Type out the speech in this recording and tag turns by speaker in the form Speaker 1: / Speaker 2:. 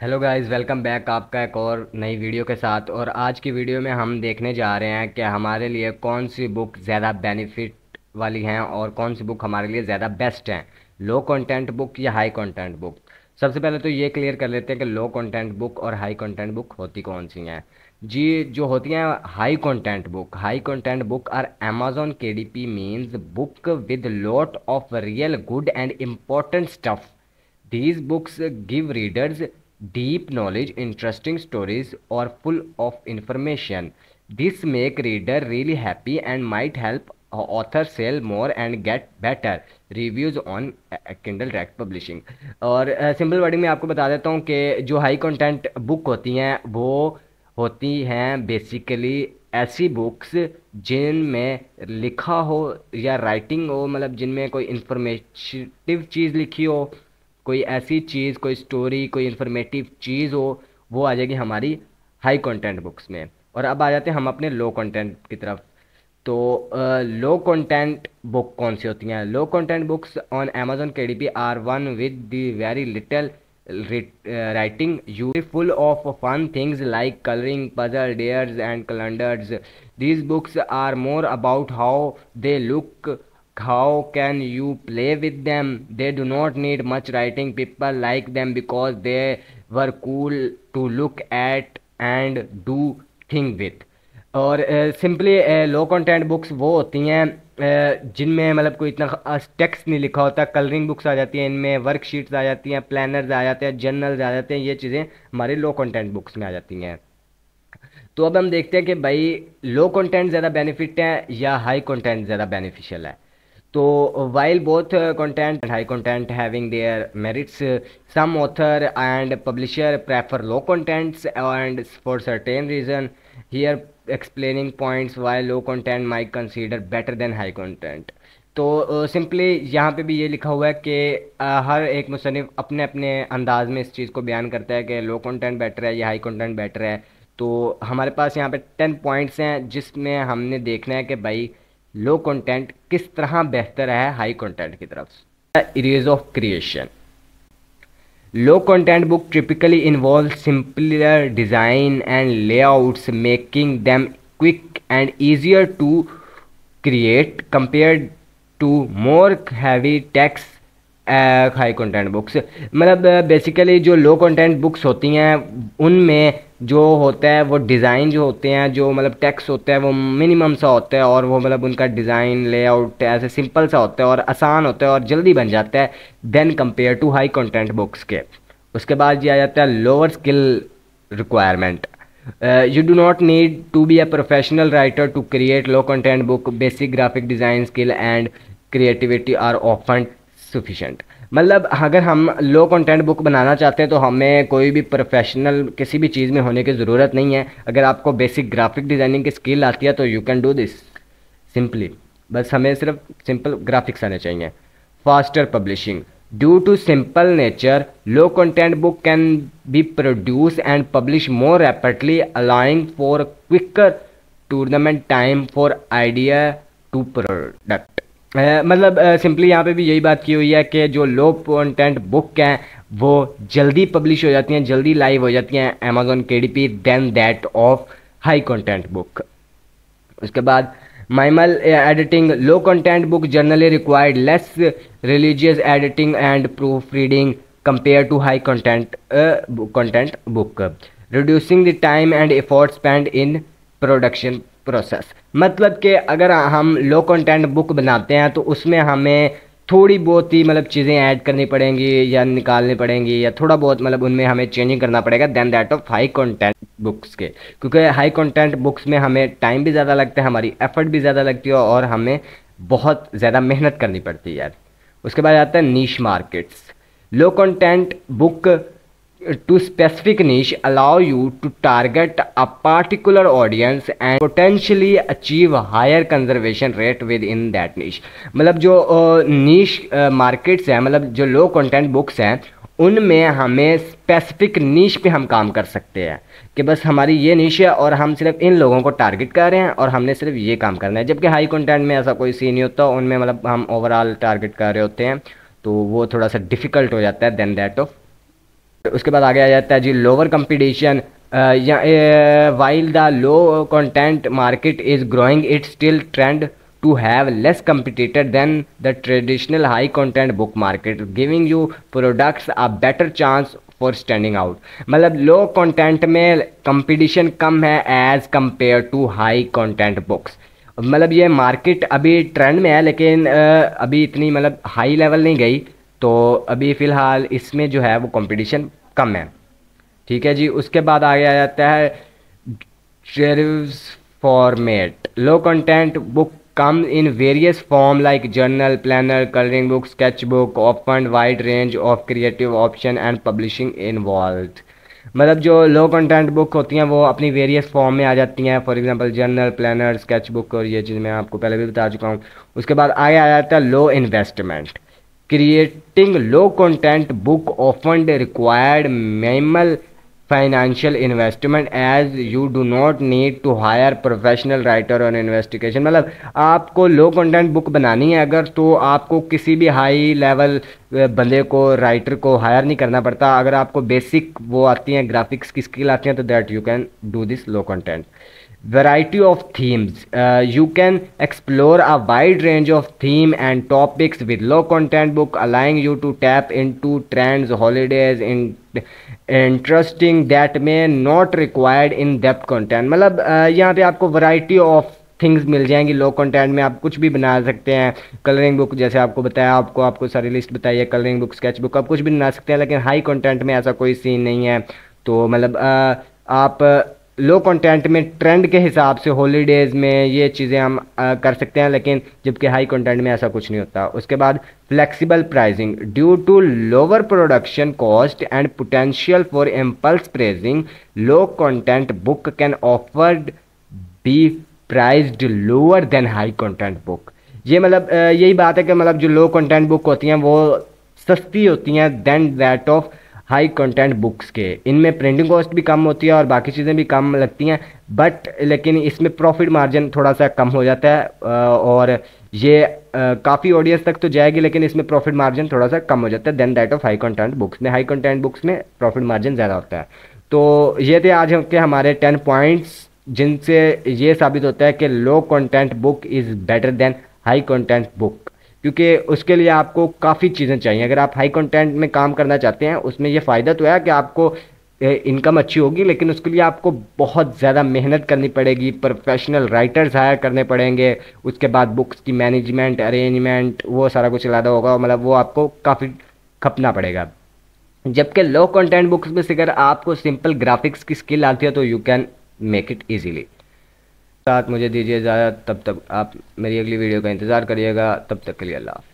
Speaker 1: Hello guys welcome back आपका एक और नई वीडियो के साथ। और आज की वीडियो में हम देखने जा रहे हैं कि हमारे लिए कौन सी बुक ज़्यादा बेनिफिट वाली हैं और कौन सी बुक हमारे लिए ज़्यादा बेस्ट हैं। लो कंटेंट बुक या हाई कंटेंट बुक सबसे पहले तो ये क्लियर कर लेते हैं कि लो कंटेंट बुक और हाई कंटेंट बुक होती कौन सी हैं। जी, जो होती हैं high content book high content book are Amazon K D P means book with lot of real good and important stuff These books give readers deep knowledge, interesting stories, or full of information. This make reader really happy and might help author sell more and get better reviews on Kindle Direct Publishing. और simple wording में आपको बता देता हूँ कि जो high content book होती हैं वो होती हैं बेसिकली ऐसी बुक्स जिनमें लिखा हो या राइटिंग हो मतलब जिनमें कोई इंफॉर्मेटिव चीज़ लिखी हो कोई ऐसी चीज़, कोई स्टोरी कोई इन्फॉर्मेटिव चीज़ हो, वो आ जाएगी हमारी हाई कंटेंट बुक्स में। और अब आ जाते हैं हम अपने लो कंटेंट की तरफ़। तो लो कंटेंट बुक कौन सी होती हैं? Low content books on Amazon K D P are one with the very little writing you full of fun things like colouring puzzle dares and calendars these books are more about how they look how can you play with them? They do not need much writing people like them because they were cool to look at and do thing with. और simply low content books वो होती हैं जिनमें मतलब कोई इतना text नहीं लिखा होता कलरिंग बुक्स आ जाती हैं, इनमें वर्कशीट्स आ जाती हैं प्लानर्स आ जाते हैं जर्नल्स आ जाते हैं, ये चीज़ें हमारे लो कंटेंट बुक्स में आ जाती हैं। तो अब हम देखते हैं कि भाई लो कंटेंट ज़्यादा बेनिफिट है या हाई कंटेंट ज़्यादा बेनिफिशियल है। तो while both content and high content having their merits some author and publisher prefer low contents and for certain reason here explaining points why low content might consider better than high content. तो simply uh, यहाँ पे भी ये लिखा हुआ है कि uh, हर एक मुसनफ़ अपने अपने अंदाज में इस चीज़ को बयान करता है कि लो कंटेंट बेटर है या हाई कंटेंट बेटर है। तो हमारे पास यहाँ पे टेन पॉइंट्स हैं जिसमें हमने देखना है कि भाई लो कंटेंट किस तरह बेहतर है हाई कंटेंट की तरफ़ ease of creation low content book typically involve simpler design and layouts making them quick and easier to create compare to more heavy text high content books मतलब बेसिकली जो low content books होती हैं, उनमें जो होता है, वो design जो होते हैं, जो मतलब टेक्स्ट होता है, वो मिनिमम सा होता है और वो मतलब उनका डिज़ाइन लेआउट ऐसे सिंपल सा होता है और आसान होता है और जल्दी बन जाता है then compare to high content books के। उसके बाद ये आ जाता है lower skill requirement you do not need to be a professional writer to create low content book basic graphic design skill and creativity are often sufficient मतलब अगर हम लो कंटेंट बुक बनाना चाहते हैं तो हमें कोई भी प्रोफेशनल किसी भी चीज़ में होने की ज़रूरत नहीं है। अगर आपको बेसिक ग्राफिक डिज़ाइनिंग की स्किल आती है तो you can do this simply बस हमें सिर्फ़ सिंपल ग्राफिक्स आने चाहिए। Faster publishing due to simple nature low content book can be produce and publish more rapidly allowing for quicker turnaround time for idea to product मतलब simply यहाँ पे भी यही बात की हुई है कि जो लो कंटेंट बुक हैं, वो जल्दी पब्लिश हो जाती हैं, जल्दी लाइव हो जाती हैं Amazon K D P then that of high content book उसके बाद minimal editing low content book generally required less religious editing and proof reading compare to high content content book reducing the time and effort spend in production process मतलब कि अगर हम लो content book बनाते हैं तो उसमें हमें थोड़ी बहुत ही मतलब चीज़ें ऐड करनी पड़ेंगी या निकालनी पड़ेंगी या थोड़ा बहुत मतलब उनमें हमें चेंजिंग करना पड़ेगा then that of high content books के। क्योंकि हाई कंटेंट बुक्स में हमें टाइम भी ज़्यादा लगता है, हमारी एफर्ट भी ज़्यादा लगती है और हमें बहुत ज़्यादा मेहनत करनी पड़ती है यार। उसके बाद आता है niche markets low content book to specific niche allow you to target a particular audience and potentially achieve higher conservation rate within that niche. मतलब जो नीश मार्केट्स हैं मतलब जो लो कंटेंट बुक्स हैं, उनमें हमें स्पेसिफिक नीच पे हम काम कर सकते हैं कि बस हमारी ये नीच है और हम सिर्फ़ इन लोगों को टारगेट कर रहे हैं और हमने सिर्फ़ ये काम करना है। जबकि हाई कंटेंट में ऐसा कोई सीन नहीं होता, उनमें मतलब हम ओवरऑल टारगेट कर रहे होते हैं तो वो थोड़ा सा डिफ़िकल्ट हो जाता है देन दैट ऑफ़ उसके बाद आगे आ जाता है जी lower competition while the low content market is growing it still trend to have less competitor than the traditional high content book market, giving you products a better chance for standing out मतलब low content में competition कम है as compare to high content books मतलब ये market अभी trend में है, लेकिन अभी इतनी मतलब हाई लेवल नहीं गई। तो अभी फ़िलहाल इसमें जो है वो कंपटीशन कम है। ठीक है जी? उसके बाद आगे आ जाता है format low content book come in various form like journal planner colouring book sketch book open wide range of creative option and publishing involved मतलब जो लो कंटेंट बुक होती हैं वो अपनी वेरियस फॉर्म में आ जाती हैं। For example journal planner sketch book और ये चीज़ मैं आपको पहले भी बता चुका हूँ। उसके बाद आगे आ जाता है low investment creating low content book often required minimal financial investment as you do not need to hire professional writer और इन्वेस्टिगेशन मतलब आपको लो कंटेंट बुक बनानी है अगर तो आपको किसी भी हाई लेवल बंदे को राइटर को हायर नहीं करना पड़ता। अगर आपको बेसिक वो आती हैं ग्राफिक्स की स्किल आती हैं तो that you can do this low content variety of themes. Uh, you can explore a wide range of theme and topics with low content book allowing you to tap into trends holidays in interesting that में not required in depth content मतलब यहाँ पे आपको variety of things मिल जाएँगी लो content में आप कुछ भी बना सकते हैं। कलरिंग बुक जैसे आपको बताया आपको आपको सारी लिस्ट बताई है कलरिंग बुक स्केच बुक आप कुछ भी बना सकते हैं लेकिन हाई कंटेंट में ऐसा कोई सीन नहीं है। तो मतलब आप लो कंटेंट में ट्रेंड के हिसाब से हॉलीडेज़ में ये चीज़ें हम आ, कर सकते हैं लेकिन जबकि हाई कंटेंट में ऐसा कुछ नहीं होता। उसके बाद flexible pricing due to lower production cost and potential for impulse pricing low content book can offered be priced lower than high content book ये मतलब यही बात है कि मतलब जो लो कंटेंट बुक होती हैं वो सस्ती होती हैं then that of high content books के। इनमें प्रिंटिंग कॉस्ट भी कम होती है और बाकी चीज़ें भी कम लगती हैं बट लेकिन इसमें प्रॉफिट मार्जिन थोड़ा सा कम हो जाता है और ये काफ़ी ऑडियंस तक तो जाएगी, लेकिन इसमें प्रॉफिट मार्जिन थोड़ा सा कम हो जाता है then that of high content books में। हाई कंटेंट बुक्स में प्रॉफिट मार्जिन ज़्यादा होता है। तो ये थे आज के हमारे टेन पॉइंट्स जिनसे ये साबित होता है कि low content book is better than high content book क्योंकि उसके लिए आपको काफ़ी चीज़ें चाहिए। अगर आप हाई कंटेंट में काम करना चाहते हैं, उसमें ये फ़ायदा तो है कि आपको इनकम अच्छी होगी, लेकिन उसके लिए आपको बहुत ज़्यादा मेहनत करनी पड़ेगी। प्रोफेशनल राइटर्स हायर करने पड़ेंगे, उसके बाद बुक्स की मैनेजमेंट अरेंजमेंट वो सारा कुछ ज़्यादा होगा मतलब वो आपको काफ़ी खपना पड़ेगा। जबकि लो कंटेंट बुक्स में से अगर आपको सिंपल ग्राफिक्स की स्किल आती है तो you can make it easily साथ मुझे दीजिए ज़्यादा तब तक आप मेरी अगली वीडियो का इंतज़ार करिएगा। तब तक के लिए अल्लाह